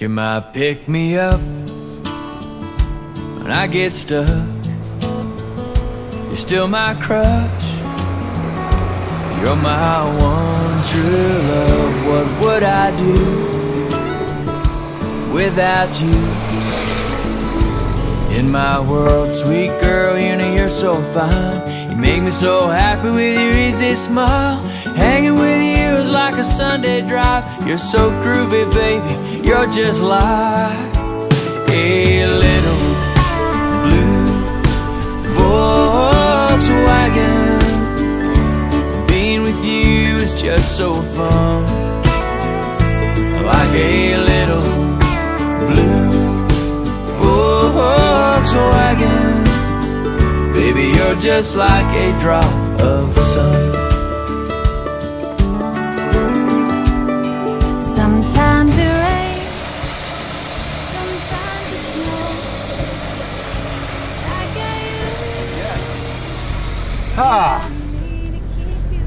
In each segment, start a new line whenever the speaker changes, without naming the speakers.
You're my pick me up when I get stuck. You're still my crush. You're my one true love. What would I do without you? In my world, sweet girl, you know you're so fine. You make me so happy with your easy smile. Hanging with you is like a Sunday drive. You're so groovy, baby. You're just like a little blue Volkswagen. Being with you is just so fun. Like a little blue Volkswagen. Baby, you're just like a drop of sun.
Ha!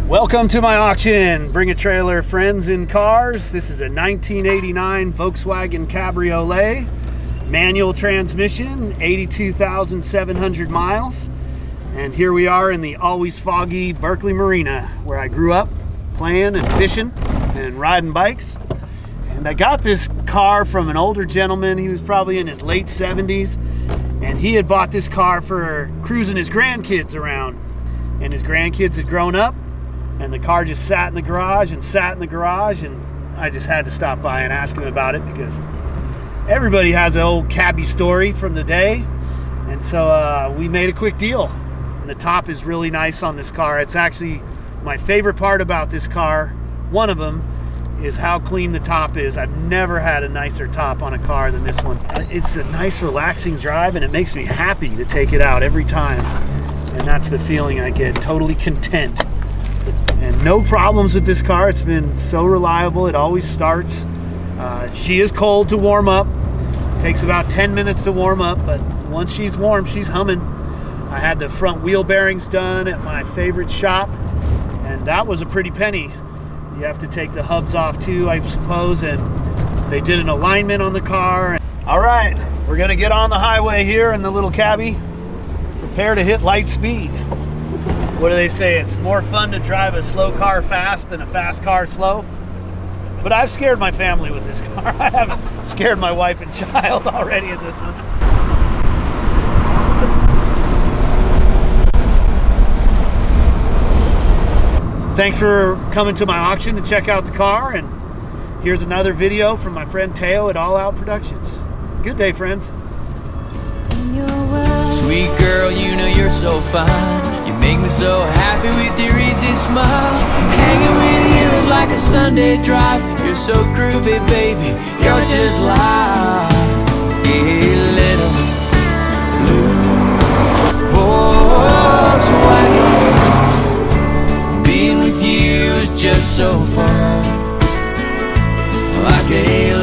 Welcome to my auction. Bring a trailer, friends in cars. This is a 1989 Volkswagen Cabriolet, manual transmission, 82,700 miles. And here we are in the always foggy Berkeley Marina, where I grew up playing and fishing and riding bikes. And I got this car from an older gentleman. He was probably in his late 70s. And he had bought this car for cruising his grandkids around. And his grandkids had grown up. And the car just sat in the garage and sat in the garage. And I just had to stop by and ask him about it because everybody has an old cabbie story from the day. And so uh, we made a quick deal. And the top is really nice on this car. It's actually my favorite part about this car. One of them is how clean the top is. I've never had a nicer top on a car than this one. It's a nice relaxing drive and it makes me happy to take it out every time. And that's the feeling I get, totally content. And no problems with this car. It's been so reliable. It always starts. Uh, she is cold to warm up. Takes about 10 minutes to warm up, but once she's warm, she's humming. I had the front wheel bearings done at my favorite shop, and that was a pretty penny. You have to take the hubs off too, I suppose, and they did an alignment on the car. All right, we're gonna get on the highway here in the little cabbie. Prepare to hit light speed. What do they say? It's more fun to drive a slow car fast than a fast car slow. But I've scared my family with this car. I haven't scared my wife and child already in this one. Thanks for coming to my auction to check out the car. And here's another video from my friend Teo at All Out Productions. Good day, friends.
Sweet girl, you know you're so fine. You make me so happy with your easy smile. Hanging with you is like a Sunday drive. You're so groovy, baby, you're just live Yeah, little blue Volkswagen. Being with you is just so fun. Like a